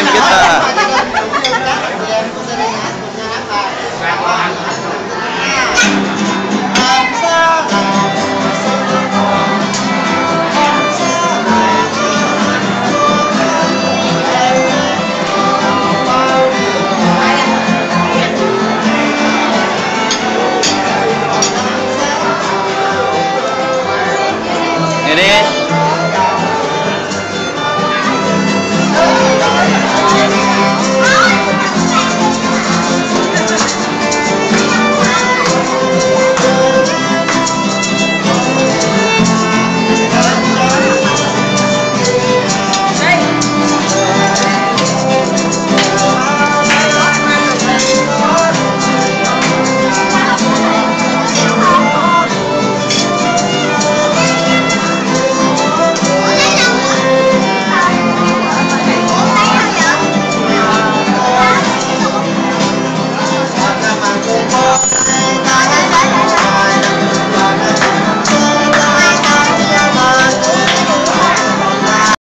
tim kita. Ini